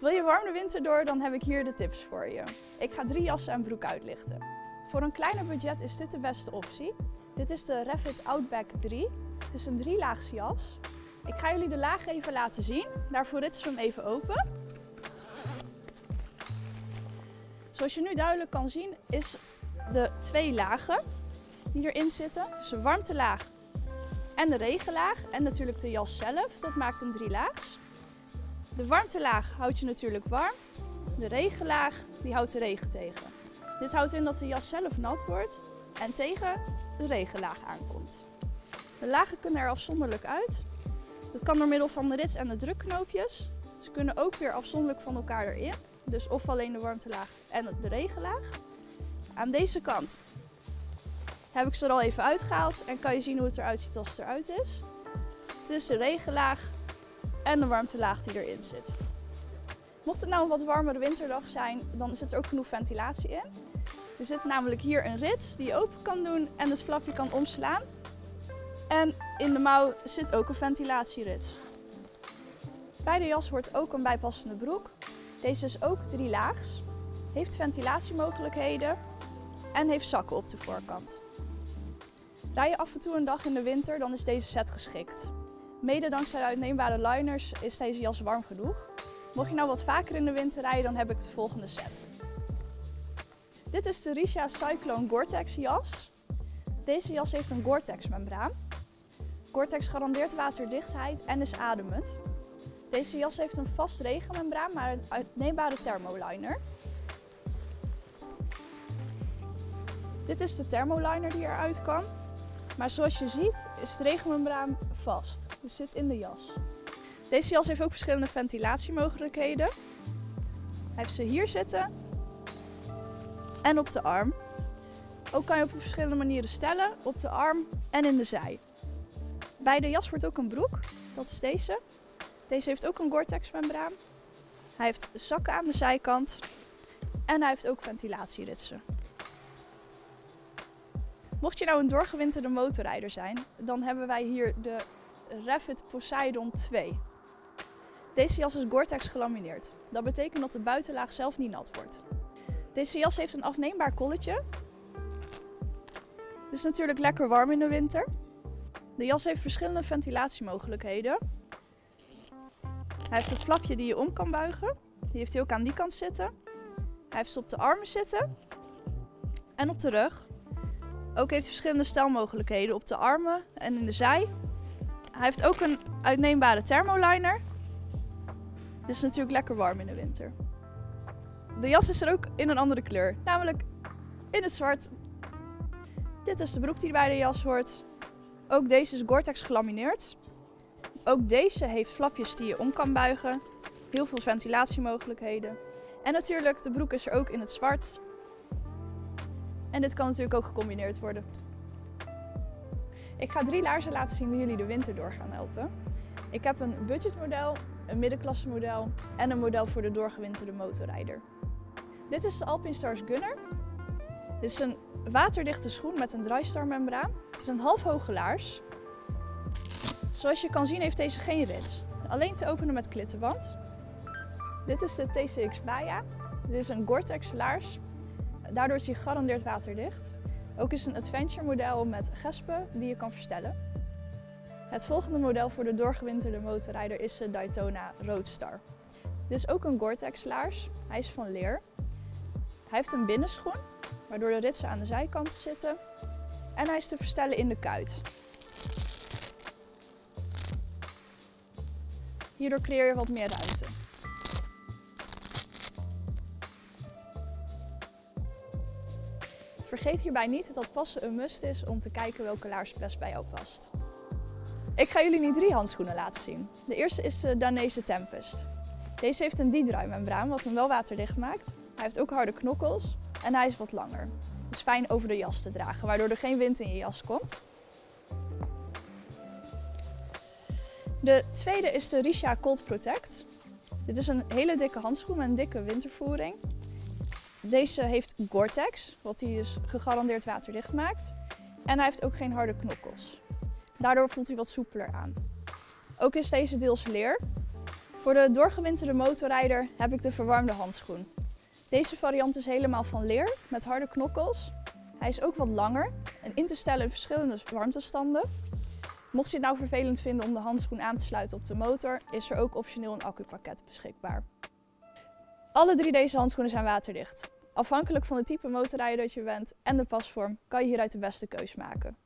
Wil je warm de winter door, dan heb ik hier de tips voor je. Ik ga drie jassen en broek uitlichten. Voor een kleiner budget is dit de beste optie. Dit is de Revit Outback 3. Het is een drielaags jas. Ik ga jullie de laag even laten zien. Daarvoor ritsen we hem even open. Zoals je nu duidelijk kan zien is de twee lagen die erin zitten. Dus de warmtelaag en de regenlaag en natuurlijk de jas zelf. Dat maakt hem drielaags. De warmtelaag houdt je natuurlijk warm. De regenlaag die houdt de regen tegen. Dit houdt in dat de jas zelf nat wordt en tegen de regenlaag aankomt. De lagen kunnen er afzonderlijk uit. Dat kan door middel van de rits en de drukknoopjes. Ze kunnen ook weer afzonderlijk van elkaar erin. Dus of alleen de warmtelaag en de regenlaag. Aan deze kant heb ik ze er al even uitgehaald en kan je zien hoe het eruit ziet als het eruit is. Dus dit is de regenlaag en de warmtelaag die erin zit. Mocht het nou een wat warmere winterdag zijn, dan zit er ook genoeg ventilatie in. Er zit namelijk hier een rits die je open kan doen en het flapje kan omslaan. En in de mouw zit ook een ventilatierits. Bij de jas hoort ook een bijpassende broek. Deze is ook drielaags, heeft ventilatiemogelijkheden en heeft zakken op de voorkant. Rij je af en toe een dag in de winter, dan is deze set geschikt. Mede dankzij de uitneembare liners is deze jas warm genoeg. Mocht je nou wat vaker in de winter rijden, dan heb ik de volgende set. Dit is de Risha Cyclone Gore-Tex jas. Deze jas heeft een Gore-Tex membraan. Gore-Tex garandeert waterdichtheid en is ademend. Deze jas heeft een vast regenmembraan, maar een uitneembare thermoliner. Dit is de thermoliner die eruit kan. Maar zoals je ziet is het regenmembraan vast. Dus zit in de jas. Deze jas heeft ook verschillende ventilatiemogelijkheden. Hij heeft ze hier zitten en op de arm. Ook kan je op verschillende manieren stellen, op de arm en in de zij. Bij de jas wordt ook een broek, dat is deze. Deze heeft ook een Gore-Tex membraan. Hij heeft zakken aan de zijkant en hij heeft ook ventilatieritsen. Mocht je nou een doorgewinterde motorrijder zijn, dan hebben wij hier de Revit Poseidon 2. Deze jas is Gore-Tex gelamineerd. Dat betekent dat de buitenlaag zelf niet nat wordt. Deze jas heeft een afneembaar kolletje. Het is natuurlijk lekker warm in de winter. De jas heeft verschillende ventilatiemogelijkheden. Hij heeft een flapje die je om kan buigen. Die heeft hij ook aan die kant zitten. Hij heeft ze op de armen zitten. En op de rug. Ook heeft hij verschillende stelmogelijkheden op de armen en in de zij. Hij heeft ook een uitneembare thermoliner. Het is natuurlijk lekker warm in de winter. De jas is er ook in een andere kleur, namelijk in het zwart. Dit is de broek die bij de jas hoort. Ook deze is Gore-Tex gelamineerd. Ook deze heeft flapjes die je om kan buigen. Heel veel ventilatiemogelijkheden. En natuurlijk, de broek is er ook in het zwart. En dit kan natuurlijk ook gecombineerd worden. Ik ga drie laarzen laten zien die jullie de winter door gaan helpen. Ik heb een budgetmodel, een middenklasse model en een model voor de doorgewinterde motorrijder. Dit is de Alpinstars Gunner. Dit is een waterdichte schoen met een drystar membraan. Het is een half hoge laars. Zoals je kan zien heeft deze geen rits. Alleen te openen met klittenband. Dit is de TCX Baja. Dit is een Gore-Tex laars. Daardoor is hij gegarandeerd waterdicht. Ook is het een adventure model met gespen die je kan verstellen. Het volgende model voor de doorgewinterde motorrijder is de Daytona Roadstar. Dit is ook een Gore-Tex laars. Hij is van leer. Hij heeft een binnenschoen, waardoor de ritsen aan de zijkanten zitten. En hij is te verstellen in de kuit. Hierdoor creëer je wat meer ruimte. Vergeet hierbij niet dat passen een must is om te kijken welke laars best bij jou past. Ik ga jullie nu drie handschoenen laten zien. De eerste is de Danese Tempest. Deze heeft een die-druimmembraan wat hem wel waterdicht maakt. Hij heeft ook harde knokkels en hij is wat langer. Dus fijn over de jas te dragen, waardoor er geen wind in je jas komt. De tweede is de Risha Cold Protect. Dit is een hele dikke handschoen met een dikke wintervoering. Deze heeft Gore-Tex, wat hij dus gegarandeerd waterdicht maakt. En hij heeft ook geen harde knokkels. Daardoor voelt hij wat soepeler aan. Ook is deze deels leer. Voor de doorgewinterde motorrijder heb ik de verwarmde handschoen. Deze variant is helemaal van leer met harde knokkels. Hij is ook wat langer en in te stellen in verschillende warmtestanden. Mocht je het nou vervelend vinden om de handschoen aan te sluiten op de motor, is er ook optioneel een accupakket beschikbaar. Alle drie deze handschoenen zijn waterdicht. Afhankelijk van het type motorrijder dat je bent en de pasvorm kan je hieruit de beste keus maken.